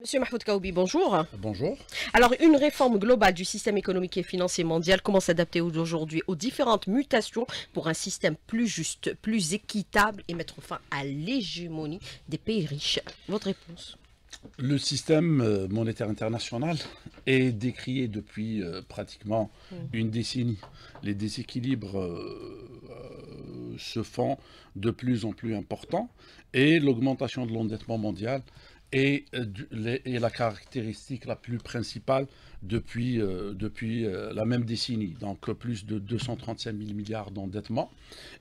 Monsieur Mahmoud Kaoubi, bonjour. Bonjour. Alors, une réforme globale du système économique et financier mondial, comment s'adapter aujourd'hui aux différentes mutations pour un système plus juste, plus équitable et mettre fin à l'hégémonie des pays riches Votre réponse? Le système euh, monétaire international est décrié depuis euh, pratiquement Mm. une décennie. Les déséquilibres euh, se font de plus en plus importants et l'augmentation de l'endettement mondial est, euh, est la caractéristique la plus principale depuis, euh, depuis euh, la même décennie. Donc euh, plus de 235 000 milliards d'endettement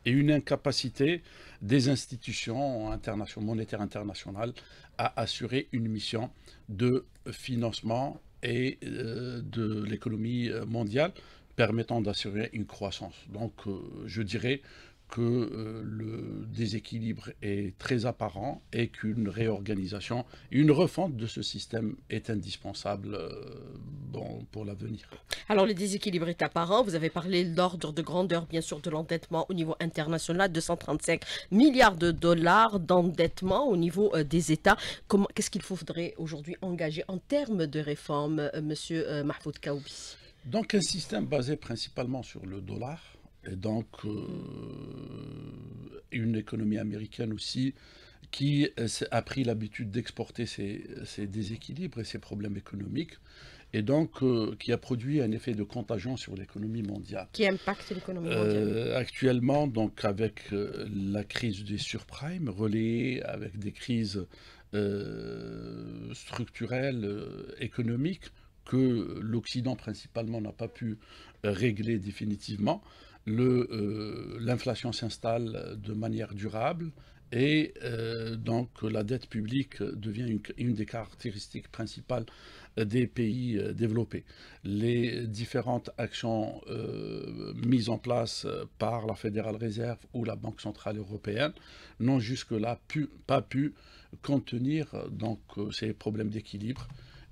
et une incapacité des institutions monétaires internationales à assurer une mission de financement et euh, de l'économie euh, mondiale permettant d'assurer une croissance. Donc euh, je dirais que euh, le déséquilibre est très apparent et qu'une réorganisation, une refonte de ce système est indispensable euh, bon, pour l'avenir. Alors, le déséquilibre est apparent. Vous avez parlé de l'ordre de grandeur, bien sûr, de l'endettement au niveau international, 235 milliards de dollars d'endettement au niveau euh, des États. Qu'est-ce qu'il faudrait aujourd'hui engager en termes de réforme, monsieur Mahfoud Kaoubi Donc un système basé principalement sur le dollar, et donc euh, une économie américaine aussi qui euh, a pris l'habitude d'exporter ses, déséquilibres et ses problèmes économiques, et donc euh, qui a produit un effet de contagion sur l'économie mondiale. Qui impacte l'économie mondiale Euh, actuellement, donc avec euh, la crise des surprimes, relayée avec des crises structurelles, économiques, que l'Occident principalement n'a pas pu régler définitivement, euh, l'inflation s'installe de manière durable et euh, donc la dette publique devient une, des caractéristiques principales des pays euh, développés. Les différentes actions mises en place par la Fédérale Réserve ou la Banque Centrale Européenne n'ont jusque-là pas pu contenir donc, ces problèmes d'équilibre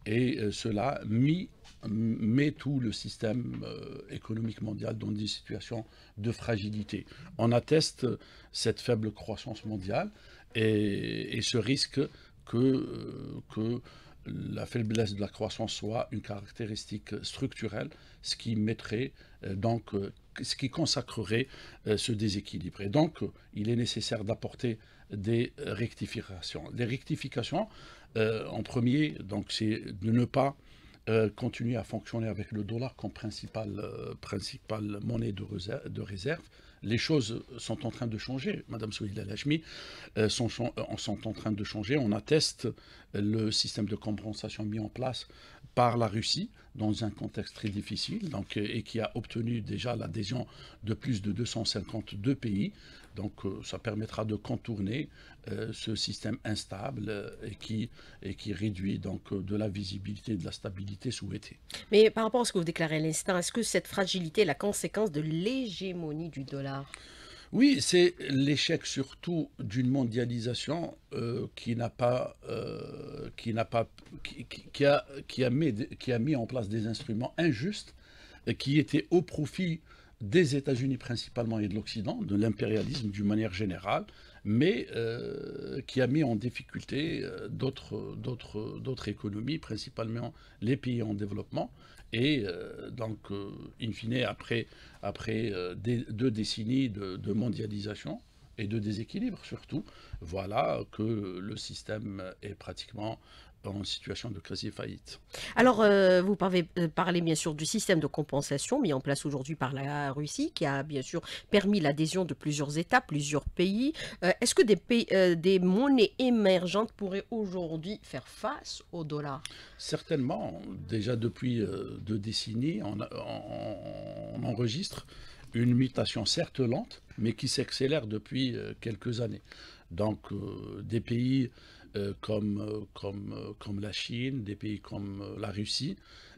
et cela mis- met tout le système euh, économique mondial dans des situations de fragilité. On atteste cette faible croissance mondiale et, ce risque que, euh, que la faiblesse de la croissance soit une caractéristique structurelle, ce qui mettrait euh, donc, ce qui consacrerait ce déséquilibre. Et donc, il est nécessaire d'apporter des rectifications. Les rectifications, en premier, donc, c'est de ne pas euh, continuer à fonctionner avec le dollar comme principale, euh, principale monnaie de réserve. Les choses sont en train de changer. Madame Souhila Lachmi euh, euh, sont en train de changer. On atteste le système de compensation mis en place par la Russie dans un contexte très difficile donc, euh, et qui a obtenu déjà l'adhésion de plus de 252 pays. Donc euh, ça permettra de contourner euh, ce système instable et, qui, et qui réduit donc de la visibilité et de la stabilité souhaitée. Mais par rapport à ce que vous déclarez à l'instant, est-ce que cette fragilité est la conséquence de l'hégémonie du dollar? Oui, c'est l'échec surtout d'une mondialisation euh, qui n'a pas, euh, qui n'a pas, qui, qui- a, mis, en place des instruments injustes et qui étaient au profit des États-Unis principalement et de l'Occident, de l'impérialisme d'une manière générale, mais euh, qui a mis en difficulté euh, d'autres, économies, principalement les pays en développement. Et euh, donc, in fine, après, des- deux décennies de mondialisation et de déséquilibre surtout, voilà que le système est pratiquement en situation de quasi-faillite. Alors, euh, vous parlez, euh, parlez bien sûr du système de compensation mis en place aujourd'hui par la Russie, qui a bien sûr permis l'adhésion de plusieurs États, plusieurs pays. Euh, Est-ce que des, pays, euh, des monnaies émergentes pourraient aujourd'hui faire face au dollar? Certainement, déjà depuis euh, deux décennies, on, a- on- on enregistre une mutation certes lente, mais qui s'accélère depuis euh, quelques années. Donc euh, des pays euh, comme, euh, comme, euh, comme la Chine, des pays comme euh, la Russie,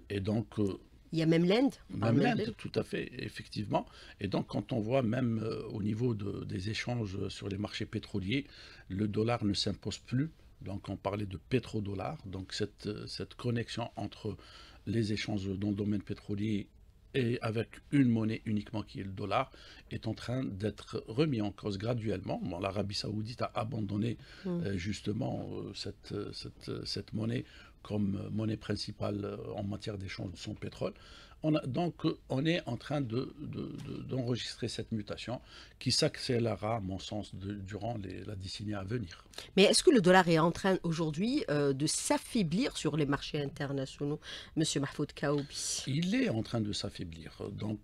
et donc euh, Il y a même l'Inde. même même l'Inde, tout à fait, effectivement. Et donc, quand on voit même euh, au niveau de- des échanges sur les marchés pétroliers, le dollar ne s'impose plus. Donc, on parlait de pétrodollar. Donc, cette, euh, cette connexion entre les échanges dans le domaine pétrolier et avec une monnaie uniquement qui est le dollar, est en train d'être remis en cause graduellement. Bon, L'Arabie saoudite a abandonné Mm. euh, justement euh, cette, cette, euh, cette monnaie comme monnaie principale en matière d'échange de son pétrole. On donc, on est en train d'enregistrer de, cette mutation qui s'accélérera, à mon sens, durant la décennie à venir. Mais est-ce que le dollar est en train aujourd'hui de s'affaiblir sur les marchés internationaux, Monsieur Mahfoud Kaoubi? Il est en train de s'affaiblir. Donc,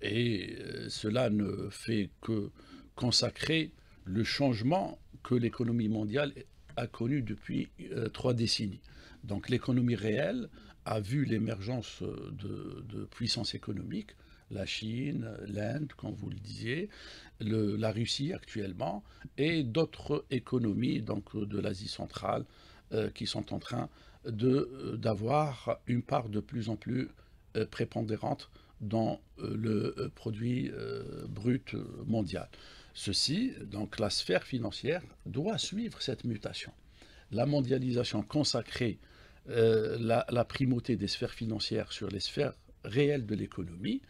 et cela ne fait que consacrer le changement que l'économie mondiale a connu depuis euh, trois décennies. Donc l'économie réelle a vu l'émergence de, de, puissances économiques, la Chine, l'Inde, comme vous le disiez, la Russie actuellement, et d'autres économies donc, de l'Asie centrale euh, qui sont en train d'avoir une part de plus en plus euh, prépondérante dans le produit brut mondial. Ceci, donc la sphère financière, doit suivre cette mutation. La mondialisation consacrait euh, la, primauté des sphères financières sur les sphères réelles de l'économie.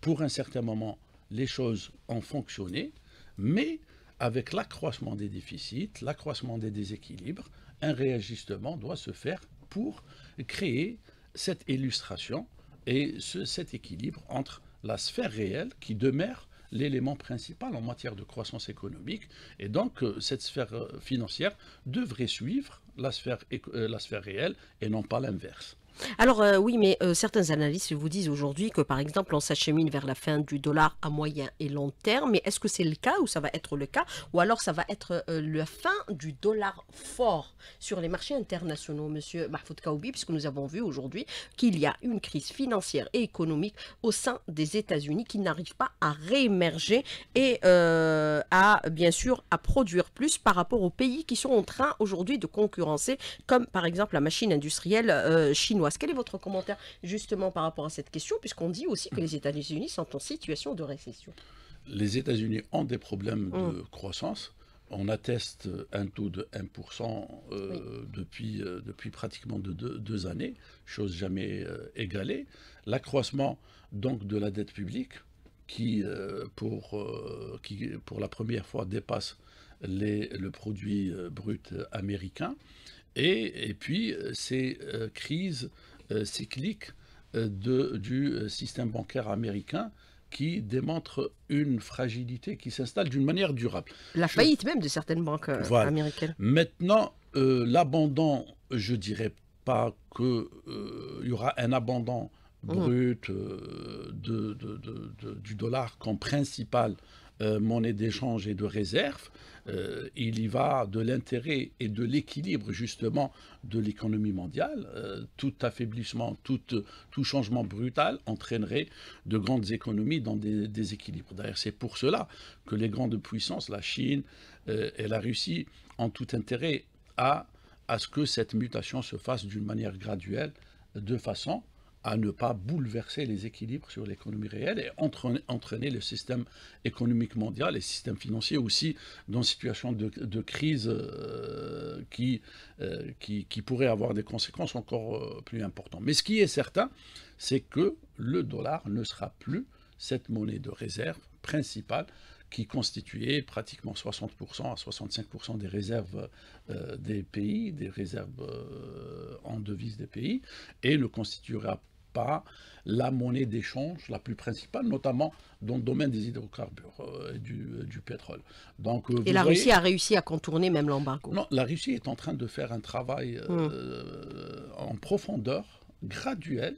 Pour un certain moment, les choses ont fonctionné, mais avec l'accroissement des déficits, l'accroissement des déséquilibres, un réajustement doit se faire pour créer cette illustration et cet équilibre entre la sphère réelle qui demeure l'élément principal en matière de croissance économique. Et donc, euh, cette sphère euh, financière devrait suivre la sphère, euh, la sphère réelle et non pas l'inverse. Alors euh, oui, mais euh, certains analystes vous disent aujourd'hui que par exemple on s'achemine vers la fin du dollar à moyen et long terme, mais est-ce que c'est le cas ou ça va être le cas? Ou alors ça va être euh, la fin du dollar fort sur les marchés internationaux, monsieur Mahfoud Kaoubi, puisque nous avons vu aujourd'hui qu'il y a une crise financière et économique au sein des États-Unis qui n'arrive pas à réémerger et à bien sûr à produire plus par rapport aux pays qui sont en train aujourd'hui de concurrencer, comme par exemple la machine industrielle chinoise. Quel est votre commentaire justement par rapport à cette question, puisqu'on dit aussi que les États-Unis sont en situation de récession? Les États-Unis ont des problèmes de hum. croissance. On atteste un taux de 1% euh, depuis, euh, depuis pratiquement de deux, années, chose jamais euh, égalée. L'accroissement donc de la dette publique, qui, pour, qui pour la première fois dépasse les, le produit brut américain, et, puis euh, ces euh, crises euh, cycliques de, du système bancaire américain qui démontrent une fragilité qui s'installe d'une manière durable. La faillite même de certaines banques américaines. Maintenant, l'abandon, je dirais pas qu'il y aura un abandon mmh. brut de, du dollar comme principale monnaie d'échange et de réserve. Euh, il y va de l'intérêt et de l'équilibre justement de l'économie mondiale. Euh, tout affaiblissement, tout, changement brutal entraînerait de grandes économies dans des déséquilibres. D'ailleurs, c'est pour cela que les grandes puissances, la Chine euh, et la Russie, ont tout intérêt à, à ce que cette mutation se fasse d'une manière graduelle, de façon à ne pas bouleverser les équilibres sur l'économie réelle et entraîner, le système économique mondial et le système financier aussi dans une situation de, crise euh, qui, euh, qui, qui, pourrait avoir des conséquences encore euh, plus importantes. Mais ce qui est certain, c'est que le dollar ne sera plus cette monnaie de réserve principale qui constituait pratiquement 60% à 65% des réserves des pays, des réserves en devises des pays, et ne constituera pas la monnaie d'échange la plus principale, notamment dans le domaine des hydrocarbures euh, et du, euh, du, pétrole. Donc, euh, et la Russie a réussi à contourner même l'embargo Non, la Russie est en train de faire un travail hum. en profondeur, graduel.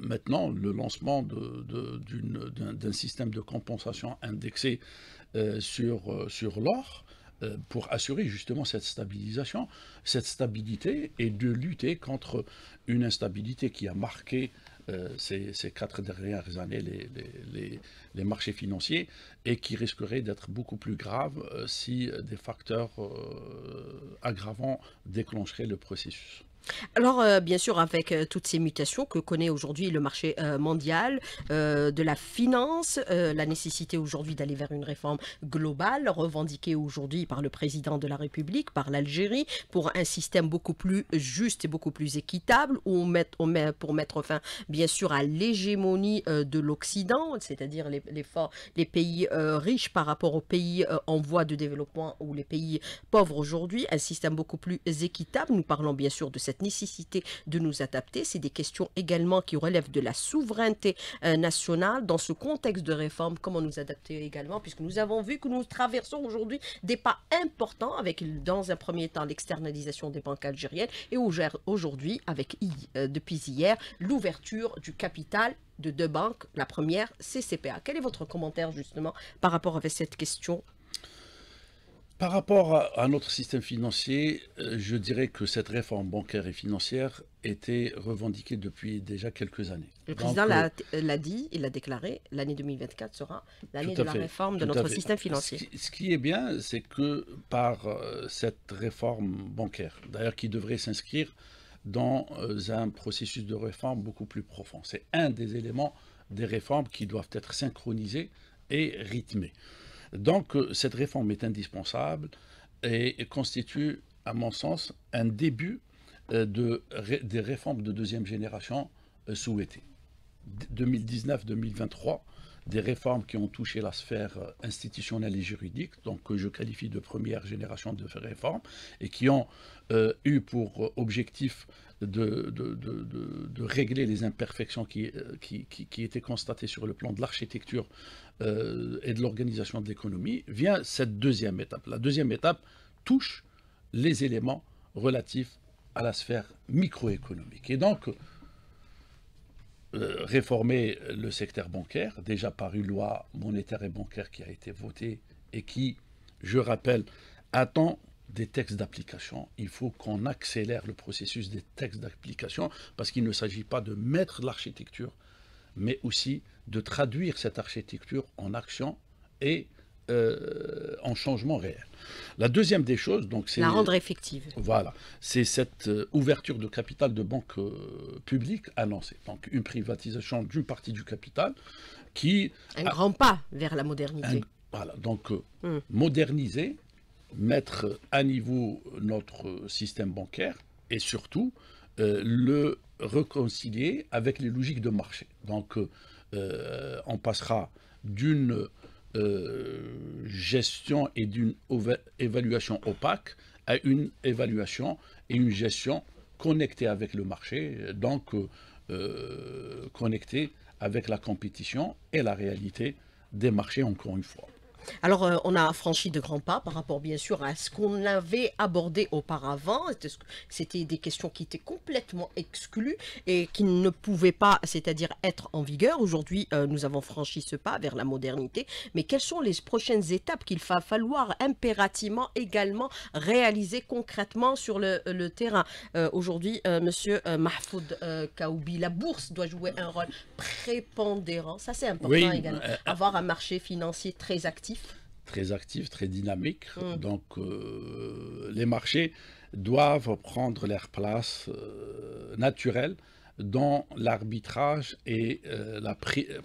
Maintenant, le lancement d'un système de compensation indexé sur, sur l'or, pour assurer justement cette stabilisation, cette stabilité et de lutter contre une instabilité qui a marqué euh, ces, quatre dernières années les, marchés financiers et qui risquerait d'être beaucoup plus grave euh, si des facteurs euh, aggravants déclencheraient le processus. Alors, euh, bien sûr, avec euh, toutes ces mutations que connaît aujourd'hui le marché euh, mondial de la finance, la nécessité aujourd'hui d'aller vers une réforme globale, revendiquée aujourd'hui par le président de la République, par l'Algérie, pour un système beaucoup plus juste et beaucoup plus équitable, où pour mettre fin, bien sûr, à l'hégémonie de l'Occident, c'est-à-dire les, les, les, pays riches par rapport aux pays en voie de développement ou les pays pauvres aujourd'hui, un système beaucoup plus équitable. Nous parlons bien sûr de cette cette nécessité de nous adapter. C'est des questions également qui relèvent de la souveraineté euh, nationale. Dans ce contexte de réforme, comment nous adapter également, puisque nous avons vu que nous traversons aujourd'hui des pas importants avec, dans un premier temps, l'externalisation des banques algériennes et aujourd'hui, avec euh, depuis hier, l'ouverture du capital de deux banques. La première, CCPA. Quel est votre commentaire justement par rapport à cette question par rapport à, notre système financier, euh, je dirais que cette réforme bancaire et financière était revendiquée depuis déjà quelques années. Le président euh, l'a dit, il l'a déclaré, l'année 2024 sera l'année de la réforme de notre système financier. Ce qui, est bien, c'est que par euh, cette réforme bancaire, d'ailleurs qui devrait s'inscrire dans un processus de réforme beaucoup plus profond, c'est un des éléments des réformes qui doivent être synchronisés et rythmés. Donc euh, cette réforme est indispensable et constitue, à mon sens, un début euh, de, des réformes de deuxième génération euh, souhaitées. 2019-2023, des réformes qui ont touché la sphère institutionnelle et juridique, donc que je qualifie de première génération de réformes, et qui ont eu pour objectif de, régler les imperfections qui, étaient constatées sur le plan de l'architecture euh, et de l'organisation de l'économie, vient cette deuxième étape. La deuxième étape touche les éléments relatifs à la sphère microéconomique. Et donc, euh, réformer le secteur bancaire, déjà par une loi monétaire et bancaire qui a été votée et qui, je rappelle, attend des textes d'application. Il faut qu'on accélère le processus des textes d'application parce qu'il ne s'agit pas de mettre l'architecture, mais aussi de traduire cette architecture en action et euh, en changement réel. La deuxième des choses, donc, c'est la rendre effective. Voilà, c'est cette euh, ouverture de capital de banque euh, publique annoncée. Donc, une privatisation d'une partie du capital qui un grand pas vers la modernité. voilà, donc hmm. moderniser, mettre à niveau notre système bancaire et surtout le réconcilier avec les logiques de marché. Donc euh, on passera d'une euh, gestion et d'une évaluation opaque à une évaluation et une gestion connectée avec le marché, donc euh, connectée avec la compétition et la réalité des marchés, encore une fois. Alors, euh, on a franchi de grands pas par rapport, bien sûr, à ce qu'on avait abordé auparavant. C'était des questions qui étaient complètement exclues et qui ne pouvaient pas, c'est-à-dire être en vigueur. Aujourd'hui, euh, nous avons franchi ce pas vers la modernité. Mais quelles sont les prochaines étapes qu'il va falloir impérativement également réaliser concrètement sur le, terrain? Euh, Aujourd'hui, Monsieur Mahfoud Kaoubi, la bourse doit jouer un rôle prépondérant. Ça, c'est important également. Avoir un marché financier très actif Très actif, très dynamique. Mm. Donc, euh, les marchés doivent prendre leur place euh, naturelle dans l'arbitrage et euh, la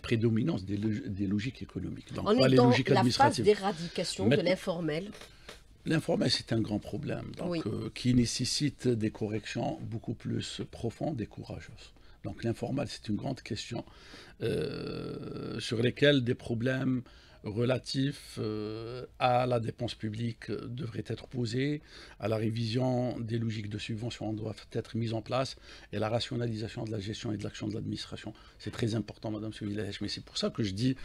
prédominance des, logiques économiques. Donc, On est dans la phase d'éradication de l'informel. L'informel, c'est un grand problème donc, qui nécessite des corrections beaucoup plus profondes et courageuses. Donc l'informel, c'est une grande question sur lesquelles des problèmes relatifs euh, à la dépense publique euh, devraient être posés, à la révision des logiques de subvention doivent être mises en place, et la rationalisation de la gestion et de l'action de l'administration. C'est très important, Madame Sevilèche, mais c'est pour ça que je dis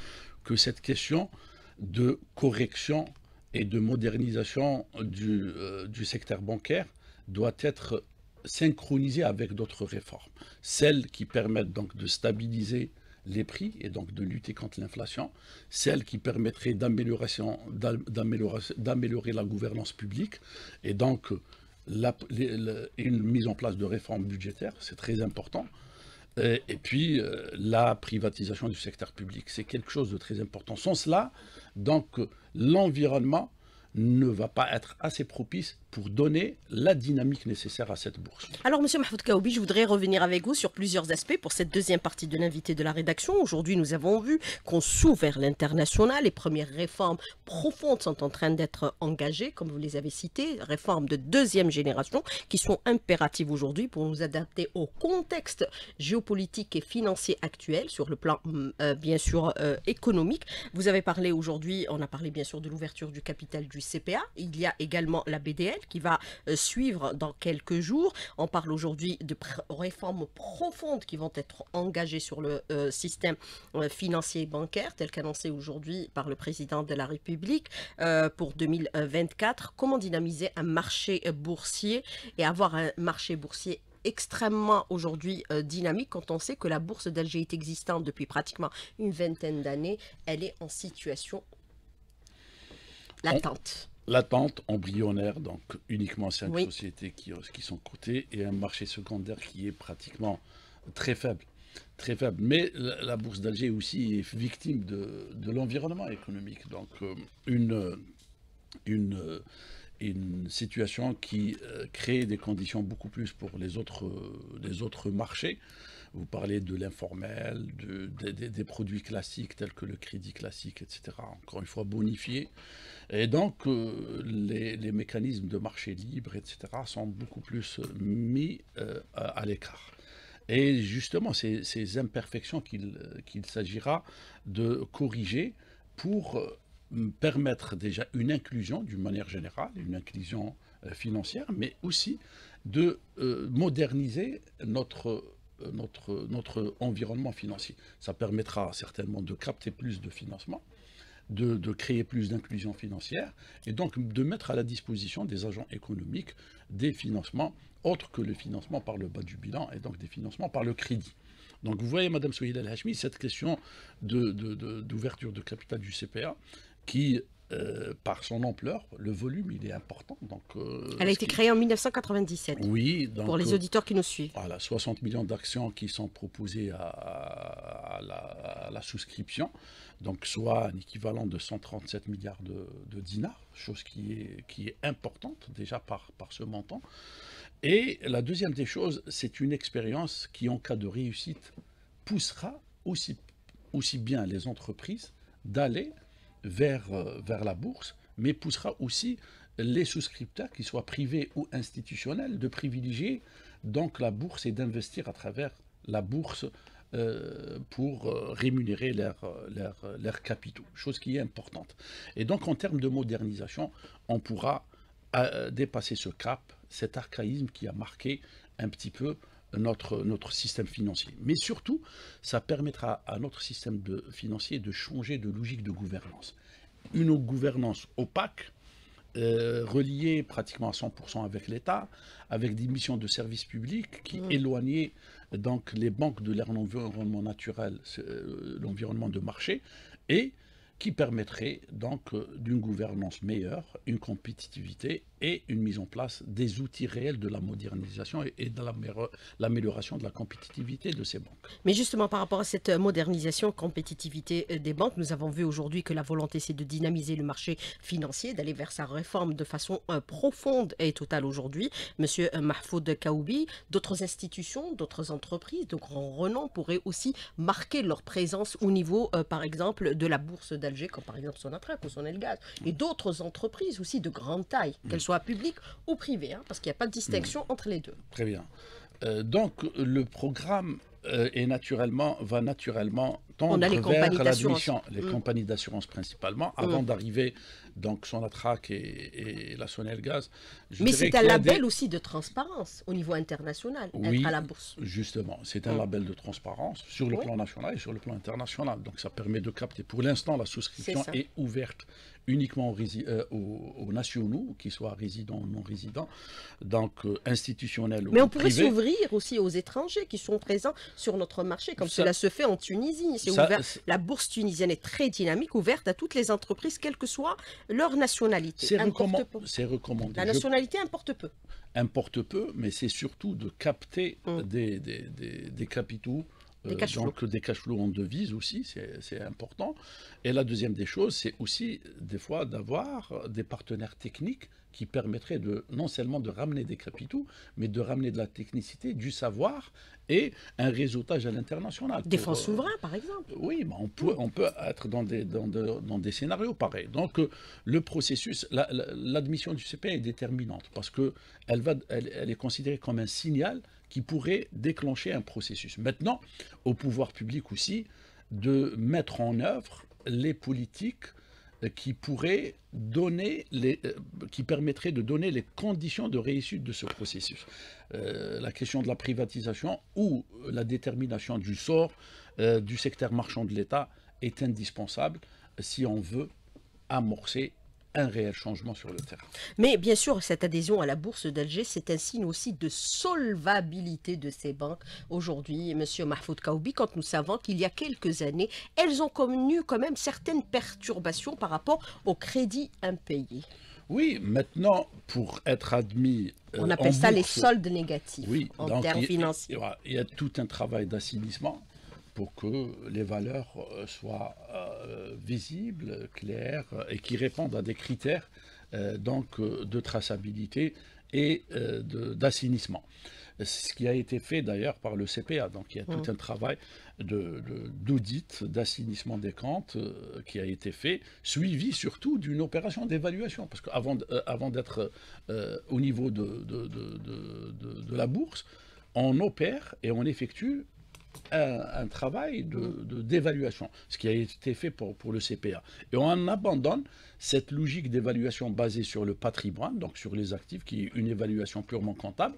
que cette question de correction et de modernisation du, euh, du secteur bancaire doit être synchronisée avec d'autres réformes. Celles qui permettent donc de stabiliser les prix et donc de lutter contre l'inflation, celle qui permettrait d'améliorer la gouvernance publique et donc une mise en place de réformes budgétaires, c'est très important. Et, puis euh, la privatisation du secteur public, c'est quelque chose de très important. Sans cela, donc l'environnement ne va pas être assez propice pour donner la dynamique nécessaire à cette bourse. Alors, Monsieur Mahfoud Kaoubi, je voudrais revenir avec vous sur plusieurs aspects pour cette deuxième partie de l'invité de la rédaction. Aujourd'hui, nous avons vu qu'on s'ouvre vers l'international. Les premières réformes profondes sont en train d'être engagées, comme vous les avez citées, réformes de deuxième génération qui sont impératives aujourd'hui pour nous adapter au contexte géopolitique et financier actuel sur le plan, euh, bien sûr, euh, économique. Vous avez parlé aujourd'hui, on a parlé bien sûr de l'ouverture du capital du CPA. Il y a également la BDL qui va euh, suivre dans quelques jours. On parle aujourd'hui de réformes profondes qui vont être engagées sur le euh, système euh, financier et bancaire, tel qu'annoncé aujourd'hui par le président de la République pour 2024. Comment dynamiser un marché boursier et avoir un marché boursier extrêmement aujourd'hui dynamique quand on sait que la bourse d'Alger est existante depuis pratiquement une vingtaine d'années. Elle est en situation latente. Latente, embryonnaire, donc uniquement cinq sociétés qui, qui sont cotées et un marché secondaire qui est pratiquement très faible. Très faible. Mais la, bourse d'Alger aussi est victime de, de l'environnement économique. Donc euh, une, une, une situation qui euh, crée des conditions beaucoup plus pour les autres, les autres marchés. Vous parlez de l'informel, de, des produits classiques tels que le crédit classique, etc. Encore une fois, bonifiés. Et donc, euh, les, mécanismes de marché libre, etc., sont beaucoup plus mis euh, à, l'écart. Et justement, c'est ces imperfections qu'il s'agira de corriger pour euh, permettre déjà une inclusion d'une manière générale, une inclusion financière, mais aussi de moderniser notre notre, notre environnement financier. Ça permettra certainement de capter plus de financement, de, de créer plus d'inclusion financière et donc de mettre à la disposition des agents économiques des financements autres que le financement par le bas du bilan et donc des financements par le crédit. Donc vous voyez, Madame Sohid El-Hachmi, cette question d'ouverture de, de, capital du CPA qui euh, par son ampleur, le volume, il est important. Donc, euh, Elle a été créée en 1997. Oui. pour les euh, auditeurs qui nous suivent. Voilà, 60 millions d'actions qui sont proposées à, la, souscription, donc soit un équivalent de 137 milliards de, dinars, chose qui est, qui est importante déjà par, par ce montant. Et la deuxième des choses, c'est une expérience qui, en cas de réussite, poussera aussi, aussi bien les entreprises d'aller vers, euh, vers la bourse, mais poussera aussi les souscripteurs, qu'ils soient privés ou institutionnels, de privilégier donc la bourse et d'investir à travers la bourse euh, pour euh, rémunérer leurs capitaux, chose qui est importante. Et donc en termes de modernisation, on pourra dépasser ce cap, cet archaïsme qui a marqué un petit peu notre, notre système financier. Mais surtout, ça permettra à notre système de, financier de changer de logique de gouvernance. Une gouvernance opaque, euh, reliée pratiquement à 100% avec l'État, avec des missions de service public qui mmh. éloignaient donc les banques de leur environnement naturel, euh, l'environnement de marché, et qui permettrait donc euh, d'une gouvernance meilleure, une compétitivité et une mise en place des outils réels de la modernisation et de l'amélioration de la compétitivité de ces banques. Mais justement, par rapport à cette modernisation, compétitivité euh, des banques, nous avons vu aujourd'hui que la volonté, c'est de dynamiser le marché financier, d'aller vers sa réforme de façon euh, profonde et totale aujourd'hui. Monsieur Mahfoud Kaoubi, d'autres institutions, d'autres entreprises de grand renom pourraient aussi marquer leur présence au niveau, par exemple, de la bourse d'Alger, comme par exemple Sonatrach ou Sonelgaz, et d'autres entreprises aussi de grande taille, qu'elles soient publiques ou privées, hein, parce qu'il n'y a pas de distinction entre les deux. Très bien. Euh, donc le programme euh, est naturellement, va naturellement tendre vers l'admission, les mm. compagnies d'assurance principalement, avant mm. d'arriver donc Sonatrach et, et la Sonelgaz. Mais c'est un label aussi de transparence au niveau international, oui, être à la bourse. Justement, c'est un mm. label de transparence sur le plan national et sur le plan international. Donc ça permet de capter. Pour l'instant, la souscription est ouverte uniquement aux, euh, aux, nationaux, qu'ils soient résidents ou non résidents, donc euh, institutionnels Mais on pourrait s'ouvrir aussi aux étrangers qui sont présents sur notre marché, comme cela se fait en Tunisie. Ouvert. La bourse tunisienne est très dynamique, ouverte à toutes les entreprises, quelle que soit leur nationalité. C'est recommandé. La nationalité importe peu. Importe peu, mais c'est surtout de capter hum. des, des, des capitaux des euh, cash donc des cash flows en devise aussi, c'est important. Et la deuxième des choses, c'est aussi des fois d'avoir des partenaires techniques qui permettraient de non seulement de ramener des capitaux, mais de ramener de la technicité, du savoir et un réseautage à l'international. Des fonds euh, souverains, par exemple. Oui, on, peut, on peut être dans des, dans, dans des scénarios pareils. Donc, euh, le processus, l'admission du CPA est déterminante parce qu'elle elle, elle est considérée comme un signal qui pourrait déclencher un processus. Maintenant, au pouvoir public aussi, de mettre en œuvre les politiques qui pourrait donner les, qui permettrait de donner les conditions de réussite de ce processus. la question de la privatisation ou la détermination du sort du secteur marchand de l'État est indispensable si on veut amorcer un réel changement sur le terrain. Mais bien sûr, cette adhésion à la bourse d'Alger, c'est un signe aussi de solvabilité de ces banques. Aujourd'hui, Monsieur Mahfoud Kaoubi, quand nous savons qu'il y a quelques années, elles ont connu quand même certaines perturbations par rapport aux crédits impayés. Oui, maintenant, pour être admis. Euh, On appelle ça les soldes négatifs oui, en termes financiers. Il y a tout un travail d'assainissement pour que les valeurs euh, soient euh, visibles, claires et qui répondent à des critères euh, donc, de traçabilité et d'assainissement. Ce qui a été fait d'ailleurs par le CPA. Donc il y a tout mmh. un travail d'audit, de, d'assainissement des comptes qui a été fait, suivi surtout d'une opération d'évaluation. Parce qu'avant avant d'être au niveau de, de, la bourse, on opère et on effectue un, travail d'évaluation, de, ce qui a été fait pour, pour le CPA. Et on abandonne cette logique d'évaluation basée sur le patrimoine, donc sur les actifs, qui est une évaluation purement comptable,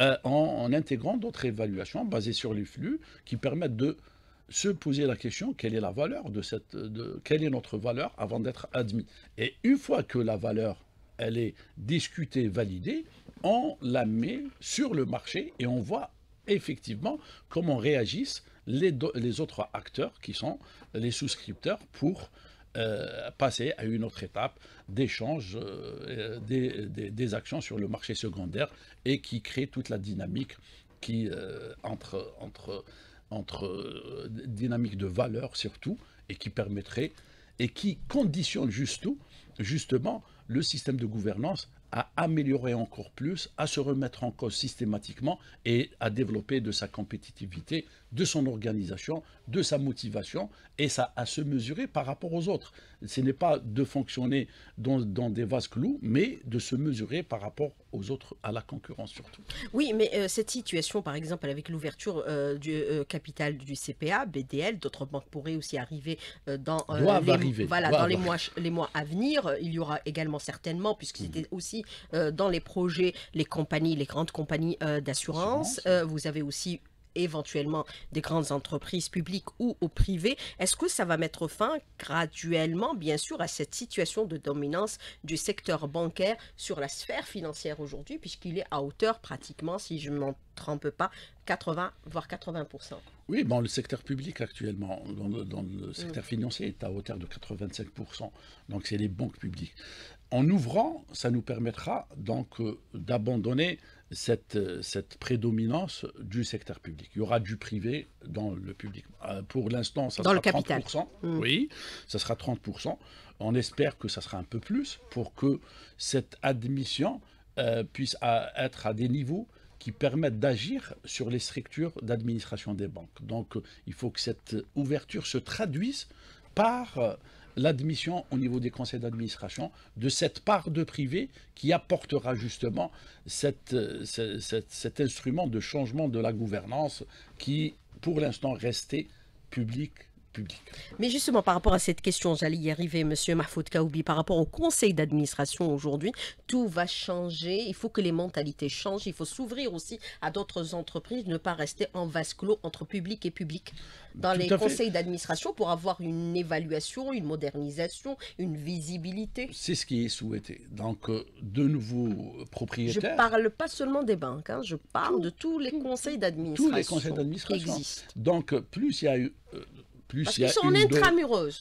euh, en, intégrant d'autres évaluations basées sur les flux qui permettent de se poser la question quelle est la valeur de cette, quelle est notre valeur avant d'être admis. Et une fois que la valeur elle est discutée, validée, on la met sur le marché et on voit effectivement comment réagissent les, autres acteurs qui sont les souscripteurs pour euh, passer à une autre étape d'échange euh, des, des, actions sur le marché secondaire et qui crée toute la dynamique qui, euh, entre, entre, entre dynamique de valeur surtout et qui permettrait et qui conditionne justement le système de gouvernance à améliorer encore plus, à se remettre en cause systématiquement et à développer de sa compétitivité, de son organisation, de sa motivation et ça à se mesurer par rapport aux autres. Ce n'est pas de fonctionner dans, des vases clous, mais de se mesurer par rapport aux autres, à la concurrence surtout. Oui, mais euh, cette situation, par exemple, avec l'ouverture euh, du euh, capital du CPA, BDL, d'autres banques pourraient aussi arriver dans, les, Voilà, dans les mois, les mois à venir. Il y aura également certainement, puisque c'était mhm. aussi dans les projets, les compagnies, les grandes compagnies d'assurance. vous avez aussi éventuellement des grandes entreprises publiques ou au privé. Est-ce que ça va mettre fin graduellement, bien sûr, à cette situation de dominance du secteur bancaire sur la sphère financière aujourd'hui, puisqu'il est à hauteur pratiquement, si je ne m'en trompe pas, 80, voire 80 oui, bon, le secteur public actuellement, dans le, secteur mm. financier, est à hauteur de 85 Donc, c'est les banques publiques. En ouvrant, ça nous permettra donc euh, d'abandonner cette, euh, cette prédominance du secteur public. Il y aura du privé dans le public. Euh, pour l'instant, ça dans sera le 30%. Mmh. Oui, ça sera 30%. On espère que ça sera un peu plus pour que cette admission puisse être à des niveaux qui permettent d'agir sur les structures d'administration des banques. Donc il faut que cette ouverture se traduise par l'admission au niveau des conseils d'administration de cette part de privé qui apportera justement cet instrument de changement de la gouvernance qui, pour l'instant, restait public mais justement, par rapport à cette question, j'allais y arriver, Monsieur Mahfoud Kaoubi, par rapport au conseil d'administration aujourd'hui, tout va changer. Il faut que les mentalités changent. Il faut s'ouvrir aussi à d'autres entreprises, ne pas rester en vase clos entre public et public. Dans les conseils d'administration, pour avoir une évaluation, une modernisation, une visibilité. C'est ce qui est souhaité. Donc, euh, de nouveaux propriétaires. Je ne parle pas seulement des banques, hein. je parle de tous les conseils d'administration. Tous les conseils d'administration. Donc, plus il y a eu. Euh, plus Parce qu'ils sont.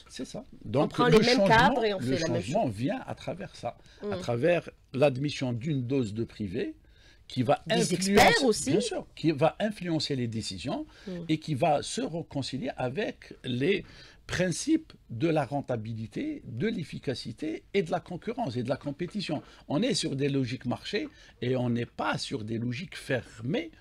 C'est ça. Donc, on prend les mêmes cadres et on fait la même chose. Le changement vient à travers ça, à mmh. travers l'admission d'une dose de privé qui va Des experts aussi. Bien sûr, qui va influencer les décisions mmh. et qui va se réconcilier avec les principes de la rentabilité, de l'efficacité et de la concurrence et de la compétition. On est sur des logiques marché et on n'est pas sur des logiques fermées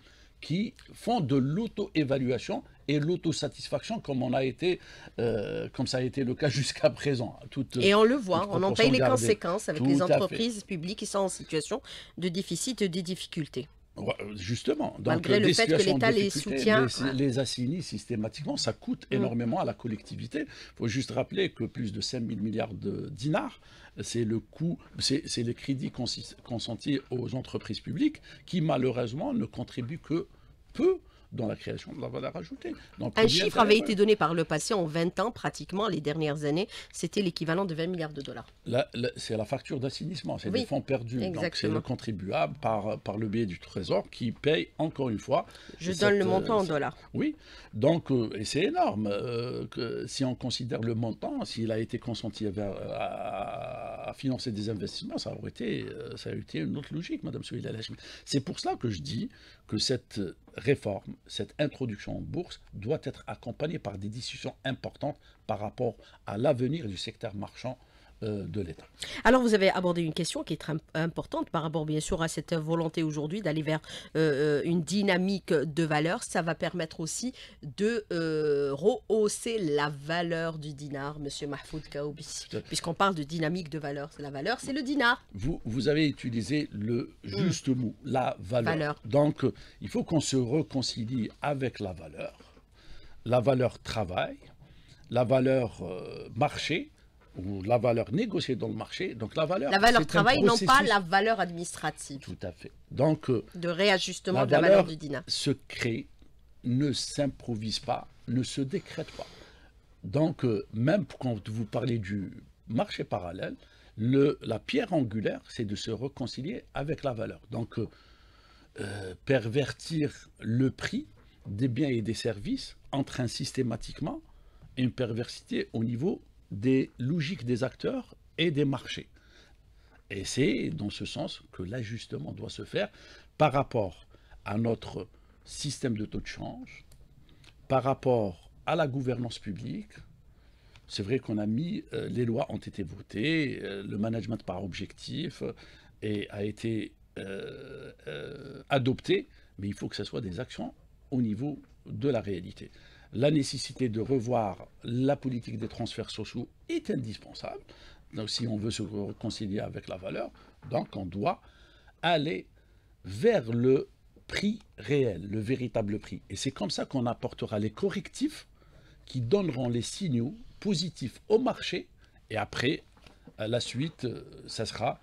qui font de l'auto-évaluation et l'autosatisfaction comme on a été, euh, comme ça a été le cas jusqu'à présent. et on le voit, on en paye les conséquences avec les entreprises publiques qui sont en situation de déficit et de difficultés. Ouais, Justement, donc, Malgré le des fait que l'État les soutient. les, les systématiquement, ça coûte Mm. énormément à la collectivité. Il faut juste rappeler que plus de 5 000 milliards de dinars, c'est le coût, c'est les crédits consentis aux entreprises publiques qui malheureusement ne contribuent que peu dans la création de la valeur ajoutée. dans Un chiffre avait été donné par le passé en 20 ans, pratiquement les dernières années. C'était l'équivalent de 20 milliards de dollars. La- la- c'est la facture d'assainissement, c'est Oui, des fonds perdus. Donc c'est le contribuable par, par le biais du Trésor qui paye encore une fois. Je cette, donne le euh, montant en dollars. Oui, donc euh, et c'est énorme. euh, que si on considère le montant, s'il a été consenti à, à financer des investissements, ça aurait été, ça aurait été une autre logique, Madame Lachmi. C'est pour cela que je dis que cette réforme, cette introduction en bourse doit être accompagnée par des discussions importantes par rapport à l'avenir du secteur marchand de l'État. Alors, vous avez abordé une question qui est très imp- importante par rapport, bien sûr, à cette volonté aujourd'hui d'aller vers euh, euh, une dynamique de valeur. Ça va permettre aussi de euh, rehausser la valeur du dinar, Monsieur Mahfoud Kaoubi. Puisqu'on parle de dynamique de valeur, la valeur, c'est le dinar. Vous, vous avez utilisé le juste mot, la valeur. Valeur. Donc, euh, il faut qu'on se réconcilie avec la valeur. La valeur travail, la valeur euh, marché, ou la valeur négociée dans le marché. Donc, la valeur. La valeur travail, non pas la valeur administrative Tout à fait. Donc, euh, de réajustement la de la valeur valeur du dinar. se crée, ne s'improvise pas, ne se décrète pas. Donc, euh, même quand vous parlez du marché parallèle, le, la pierre angulaire, c'est de se réconcilier avec la valeur. Donc, euh, pervertir le prix des biens et des services entraîne systématiquement une perversité au niveau des logiques des acteurs et des marchés. Et c'est dans ce sens que l'ajustement doit se faire par rapport à notre système de taux de change, par rapport à la gouvernance publique. C'est vrai qu'on a mis, euh, les lois ont été votées, euh, le management par objectif euh, a été adopté, mais il faut que ce soit des actions au niveau de la réalité. La nécessité de revoir la politique des transferts sociaux est indispensable. Donc, si on veut se réconcilier avec la valeur, donc on doit aller vers le prix réel, le véritable prix. Et c'est comme ça qu'on apportera les correctifs qui donneront les signaux positifs au marché. Et après, à la suite, ça sera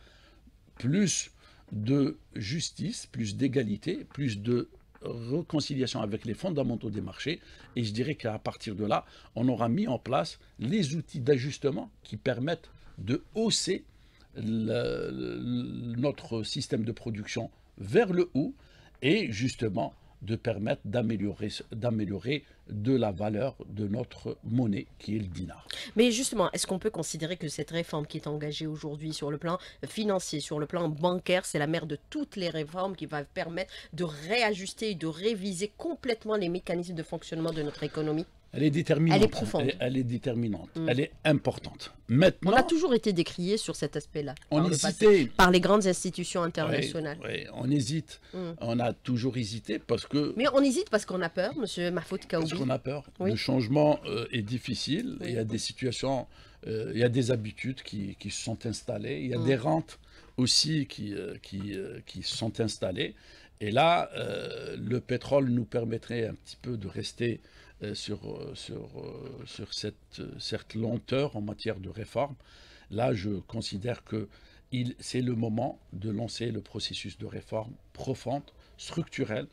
plus de justice, plus d'égalité, plus de réconciliation avec les fondamentaux des marchés. Et je dirais qu'à partir de là, on aura mis en place les outils d'ajustement qui permettent de hausser notre système de production vers le haut et justement de permettre d'améliorer de la valeur de notre monnaie qui est le dinar. Mais justement, est-ce qu'on peut considérer que cette réforme qui est engagée aujourd'hui sur le plan financier, sur le plan bancaire, c'est la mère de toutes les réformes qui va permettre de réajuster et de réviser complètement les mécanismes de fonctionnement de notre économie? Elle est déterminante. Elle est profonde. Elle, elle est déterminante. Mm. Elle est importante. On Maintenant, a toujours été décrié sur cet aspect-là. on hésitait. Par les grandes institutions internationales. Ouais, on hésite. Mm. On a toujours hésité parce que Mais on hésite parce qu'on a peur, monsieur Mahfoud parce Kaoubi. qu'on a peur. Oui. Le changement euh, est difficile. Oui. Il y a des situations, euh, il y a des habitudes qui, qui se sont installées. Il y a Mm. des rentes aussi qui, euh, qui, qui se sont installées. Et là, le pétrole nous permettrait un petit peu de rester sur, euh, sur, euh, sur cette, euh, cette lenteur en matière de réforme. Là, je considère que c'est le moment de lancer le processus de réforme profonde, structurelle,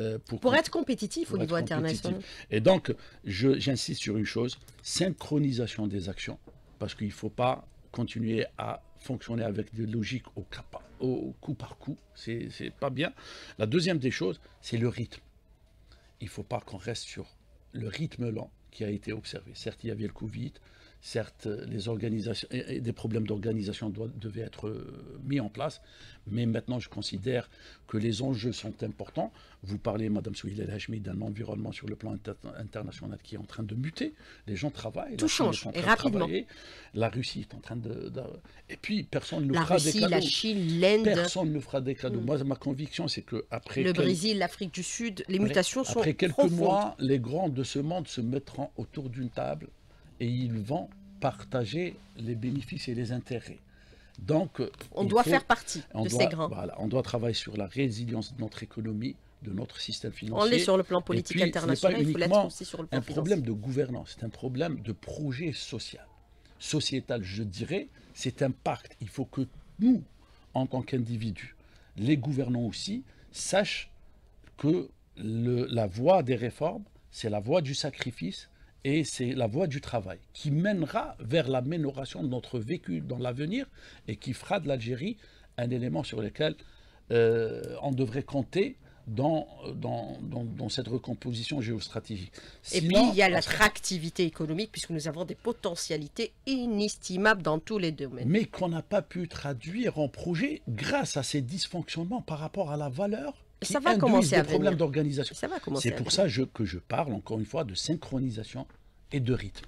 euh, pour, être compétitif au pour être niveau international. Et donc, j'insiste sur une chose, synchronisation des actions, parce qu'il ne faut pas continuer à fonctionner avec des logiques au, au coup par coup, c'est pas bien. La deuxième des choses, c'est le rythme. Il ne faut pas qu'on reste sur le rythme lent qui a été observé. Certes, il y avait le Covid, certes, les organisations, et- et des problèmes d'organisation devaient être euh, mis en place, mais maintenant, je considère que les enjeux sont importants. Vous parlez, Madame Souhil El Hachmi, d'un environnement sur le plan inter- international qui est en train de muter. Les gens travaillent. Tout change, et rapidement. La Russie est en train de. de- Et puis, personne ne La fera Russie, des cadeaux. la Chine, l'Inde, Personne ne fera des cadeaux. Mm. Moi, ma conviction, c'est qu'après. le Brésil, l'Afrique du Sud, les mutations sont Après quelques profondes. mois, les grands de ce monde se mettront autour d'une table et ils vont partager les bénéfices et les intérêts. Donc, On doit faut- faire partie on de doit, ces grands. voilà, on doit travailler sur la résilience de notre économie, de notre système On financier. l'est sur le plan politique puis, international, il faut l'être aussi sur le plan un problème financier. de gouvernance, c'est un problème de projet social. Sociétal, je dirais, c'est un pacte. Il faut que nous, en tant qu'individus, les gouvernants aussi, sachent que le- la voie des réformes, c'est la voie du sacrifice et c'est la voie du travail qui mènera vers l'amélioration de notre vécu dans l'avenir et qui fera de l'Algérie un élément sur lequel euh, on devrait compter dans, dans, dans- dans cette recomposition géostratégique. Et puis, il y a l'attractivité économique, puisque nous avons des potentialités inestimables dans tous les domaines. mais qu'on n'a pas pu traduire en projet grâce à ces dysfonctionnements par rapport à la valeur Ça va commencer des à problèmes d'organisation. C'est pour ça je- que je parle, encore une fois, de synchronisation et de rythme.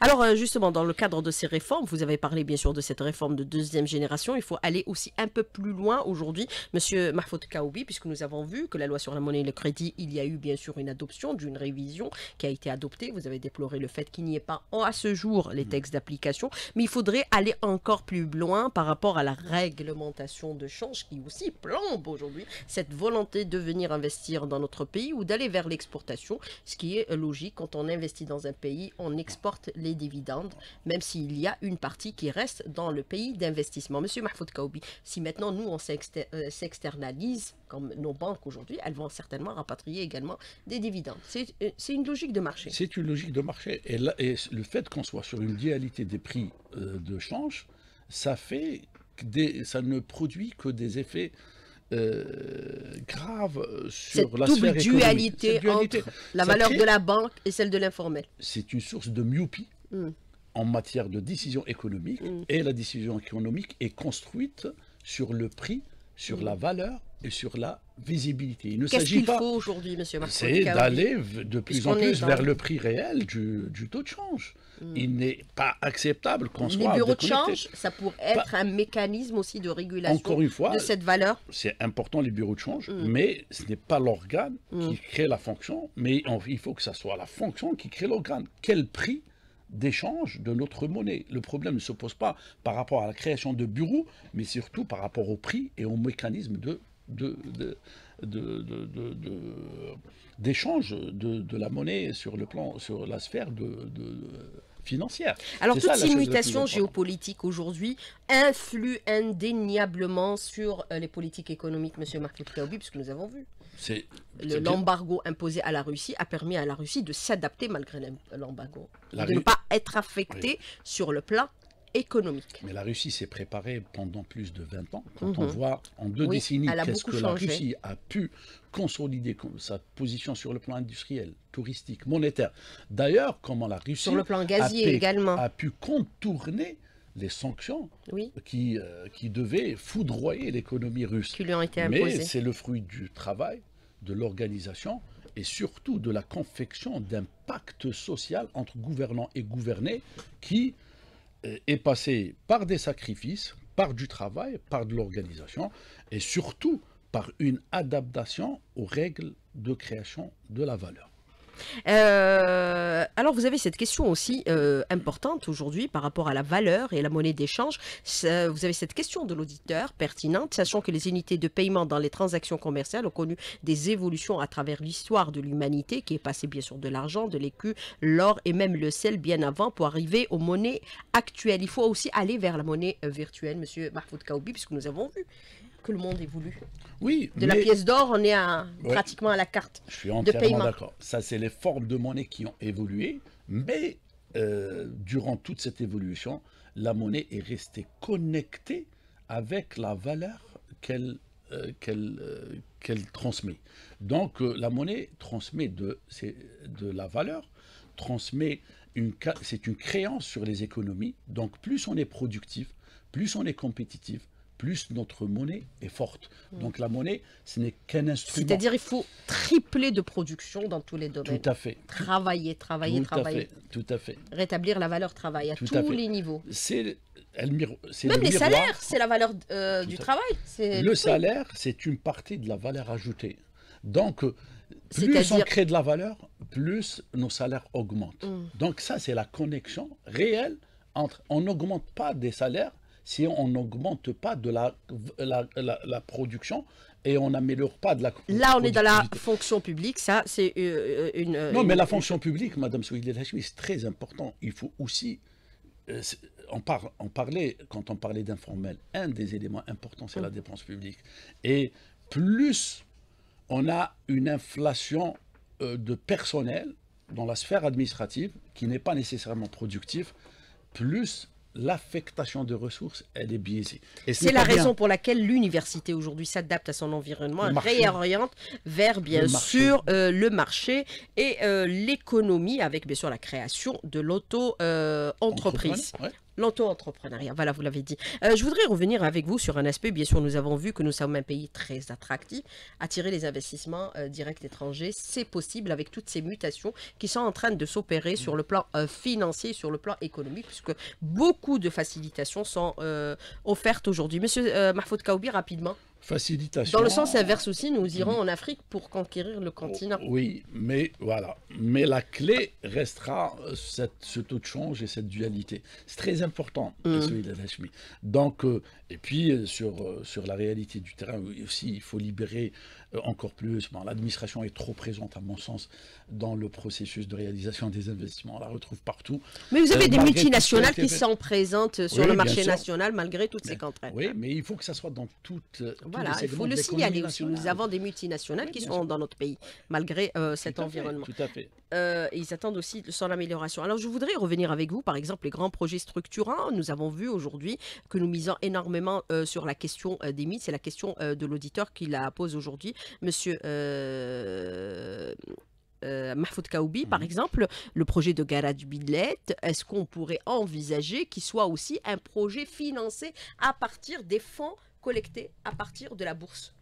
Alors euh, justement, dans le cadre de ces réformes, vous avez parlé bien sûr de cette réforme de deuxième génération, il faut aller aussi un peu plus loin aujourd'hui, Monsieur Mahfoud Kaoubi, puisque nous avons vu que la loi sur la monnaie et le crédit, il y a eu bien sûr une adoption d'une révision qui a été adoptée. Vous avez déploré le fait qu'il n'y ait pas à ce jour les textes d'application, mais il faudrait aller encore plus loin par rapport à la réglementation de change qui aussi plombe aujourd'hui cette volonté de venir investir dans notre pays ou d'aller vers l'exportation, ce qui est logique. Quand on investit dans un pays, on exporte les dividendes, même s'il y a une partie qui reste dans le pays d'investissement. Monsieur Mahfoud Kaoubi, si maintenant nous on euh, s'externalise, comme nos banques aujourd'hui, elles vont certainement rapatrier également des dividendes. C'est euh, une logique de marché. C'est une logique de marché. Et, le fait qu'on soit sur une dualité des prix euh, de change, ça fait ça ne produit que des effets euh, graves euh, sur Cette la double sphère économique. dualité, Cette dualité, entre la valeur crée- de la banque et celle de l'informel. c'est une source de myopie Mm. en matière de décision économique. Mm. Et la décision économique est construite sur le prix, sur Mm. la valeur et sur la visibilité. Il ne Qu'est-ce s'agit qu'il pas. faut aujourd'hui, monsieur Mahfoud C'est d'aller de plus en plus vers le prix réel du, du taux de change. Mm. Il n'est pas acceptable qu'on Les soit bureaux de change, ça pourrait être un mécanisme aussi de régulation Encore une fois, de cette valeur. c'est important les bureaux de change, Mm. mais ce n'est pas l'organe Mm. qui crée la fonction, mais on- il faut que ça soit la fonction qui crée l'organe. Quel prix d'échange de notre monnaie? Le problème ne se pose pas par rapport à la création de bureaux, mais surtout par rapport au prix et au mécanisme de de, de- de- de- de- de- d'échange de, la monnaie sur le plan sur la sphère de, financière. Alors, toutes ça, ces mutations géopolitiques aujourd'hui influent indéniablement sur euh, les politiques économiques, monsieur Mahfoud Kaoubi, puisque nous avons vu. Le-. L'embargo imposé à la Russie a permis à la Russie de s'adapter malgré l'em- l'embargo. De ne pas être affecté sur le plan économique. Mais la Russie s'est préparée pendant plus de 20 ans. Quand Mhm. on voit en deux Oui, décennies qu'est-ce que la. Russie a pu consolider sa position sur le plan industriel, touristique, monétaire. D'ailleurs, comment la Russie Sur le plan gazier a, pu- également. a pu contourner les sanctions Oui, qui, euh, qui devaient foudroyer l'économie russe. qui lui ont été Mais c'est le fruit du travail, de l'organisation et surtout de la confection d'un pacte social entre gouvernants et gouvernés qui est passé par des sacrifices, par du travail, par de l'organisation et surtout par une adaptation aux règles de création de la valeur. Euh, alors, vous avez cette question aussi euh, importante aujourd'hui par rapport à la valeur et la monnaie d'échange. Vous avez cette question de l'auditeur pertinente, sachant que les unités de paiement dans les transactions commerciales ont connu des évolutions à travers l'histoire de l'humanité, qui est passée bien sûr de l'argent, de l'écu, l'or et même le sel bien avant pour arriver aux monnaies actuelles. Il faut aussi aller vers la monnaie euh, virtuelle, monsieur Mahfoud Kaoubi, puisque nous avons vu que le monde évolue. Oui, De la pièce d'or, on est à, Ouais. pratiquement à la carte. je suis entièrement d'accord. Ça, c'est les formes de monnaie qui ont évolué, mais euh, durant toute cette évolution, la monnaie est restée connectée avec la valeur qu'elle euh, qu'elle euh, transmet. Donc, la monnaie transmet de, de la valeur, transmet une, c'est une créance sur les économies. Donc, plus on est productif, plus on est compétitif, plus notre monnaie est forte. Donc, la monnaie, ce n'est qu'un instrument. C'est-à-dire il faut tripler de production dans tous les domaines. Tout à fait. Travailler, travailler, tout travailler. à fait. Tout à fait. Rétablir la valeur travail à Tout tous à les niveaux. C'est elle Même le les miroir. salaires, c'est la valeur euh, du travail. Le salaire, c'est une partie de la valeur ajoutée. Donc, euh, plus on crée de la valeur, plus nos salaires augmentent. Mm. Donc ça, c'est la connexion réelle entre... On n'augmente pas des salaires si on n'augmente pas de la, la, la, production et on n'améliore pas de la Là, on est dans la fonction publique, ça, c'est euh, une... Non, mais la fonction publique, Madame Souhid c'est très important. Il faut aussi... Euh, on, on, parlait, quand on parlait d'informel, un des éléments importants, c'est la mm. dépense publique. Et plus on a une inflation euh, de personnel dans la sphère administrative qui n'est pas nécessairement productif, plus l'affectation de ressources, elle est biaisée. C'est la raison pour laquelle l'université aujourd'hui s'adapte à son environnement, et réoriente vers bien sûr euh, le marché et euh, l'économie avec bien sûr la création de l'auto-entreprise. L'auto-entrepreneuriat, voilà, vous l'avez dit. Euh, je voudrais revenir avec vous sur un aspect. Bien sûr, nous avons vu que nous sommes un pays très attractif. Attirer les investissements euh, directs étrangers, c'est possible avec toutes ces mutations qui sont en train de s'opérer sur le plan euh, financier, sur le plan économique, puisque beaucoup de facilitations sont offertes aujourd'hui. Monsieur Mahfoud Kaoubi, rapidement. Facilitation. Dans le sens inverse aussi, nous irons en Afrique pour conquérir le continent. Oui, mais voilà. Mais la clé restera cette, ce taux de change et cette dualité. C'est très important, mm. celui de Donc, euh, et puis euh, sur, euh, sur la réalité du terrain aussi, il faut libérer encore plus. L'administration est trop présente, à mon sens, dans le processus de réalisation des investissements. On la retrouve partout. Mais vous avez des multinationales qui sont présentes sur le marché national malgré toutes ces contraintes. Oui, mais il faut que ça soit dans toutes voilà, il faut le signaler aussi. Nous avons des multinationales qui sont dans notre pays, malgré euh, cet environnement. tout à fait. Euh, ils attendent aussi son amélioration. Alors, je voudrais revenir avec vous, par exemple, les grands projets structurants. Nous avons vu aujourd'hui que nous misons énormément euh, sur la question des mythes. C'est la question de l'auditeur qui la pose aujourd'hui, Monsieur. Mahfoud Kaoubi, par mhm. exemple, le projet de garage Billette, est-ce qu'on pourrait envisager qu'il soit aussi un projet financé à partir des fonds collecté à partir de la bourse?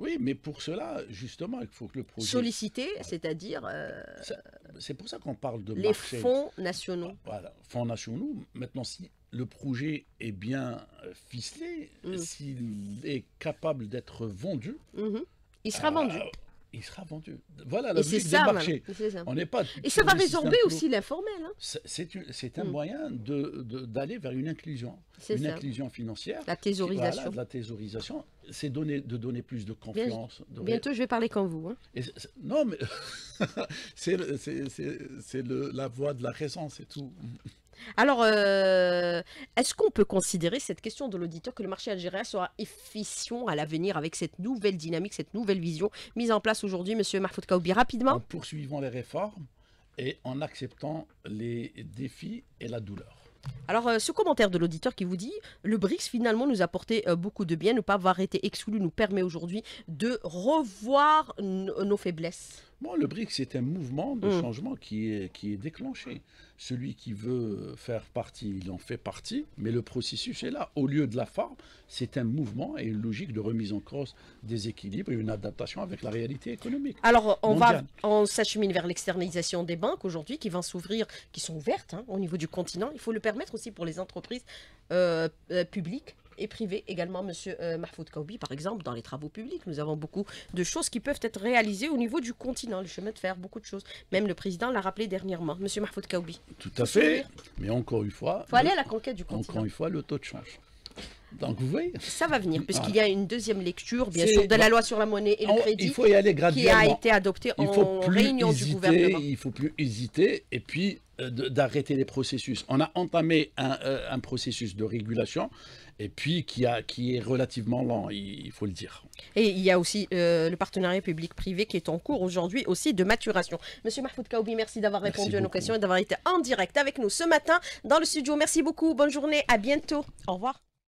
Oui, mais pour cela, justement, il faut que le projet... Solliciter, c'est-à-dire... Euh, c'est pour ça qu'on parle de Les fonds nationaux. Voilà, fonds nationaux. Maintenant, si le projet est bien euh, ficelé, mm. s'il est capable d'être vendu... Mm-hmm. Il sera vendu. Euh, il sera vendu. Voilà la logique du marché. On n'est pas Et ça va résorber aussi l'informel. Hein. C'est un mm. moyen d'aller vers une inclusion. Une inclusion financière. La thésaurisation. la thésaurisation, c'est donner, de donner plus de confiance. bientôt, je vais parler comme vous. Hein. non, mais c'est la voie de la raison, c'est tout. Alors, euh, est-ce qu'on peut considérer cette question de l'auditeur que le marché algérien sera efficient à l'avenir avec cette nouvelle dynamique, cette nouvelle vision mise en place aujourd'hui, Monsieur Mahfoud Kaoubi, rapidement En poursuivant les réformes et en acceptant les défis et la douleur. Alors, euh, ce commentaire de l'auditeur qui vous dit le BRICS finalement nous a apporté euh, beaucoup de bien, ne pas avoir été exclu nous permet aujourd'hui de revoir nos faiblesses. Bon, le BRICS, c'est un mouvement de mm. changement qui est, qui est déclenché. Celui qui veut faire partie, il en fait partie, mais le processus est là. Au lieu de la forme, c'est un mouvement et une logique de remise en cause des équilibres et une adaptation avec la réalité économique. Alors, on va, on s'achemine vers l'externalisation des banques aujourd'hui qui vont s'ouvrir, qui sont ouvertes hein, au niveau du continent. Il faut le permettre aussi pour les entreprises euh, euh, publiques et privé également, Monsieur euh, Mahfoud Kaoubi, par exemple, dans les travaux publics. Nous avons beaucoup de choses qui peuvent être réalisées au niveau du continent, le chemin de fer, beaucoup de choses. Même le président l'a rappelé dernièrement, Monsieur Mahfoud Kaoubi. Tout à fait, mais encore une fois... Il faut aller à la conquête du continent. Encore une fois, le taux de change. Donc vous voyez Ça va venir, puisqu'il y a une deuxième lecture, bien sûr, de la loi sur la monnaie et le crédit. Il faut y aller graduellement. Qui a été adoptée en réunion du gouvernement. Il ne faut plus hésiter. Et puis, euh, d'arrêter les processus. On a entamé un, euh, un, processus de régulation et puis qui, a, qui est relativement lent, il, faut le dire. Et il y a aussi euh, le partenariat public-privé qui est en cours aujourd'hui aussi de maturation. Monsieur Mahfoud Kaoubi, merci d'avoir répondu à nos questions et d'avoir été en direct avec nous ce matin dans le studio. Merci beaucoup, bonne journée, à bientôt, au revoir.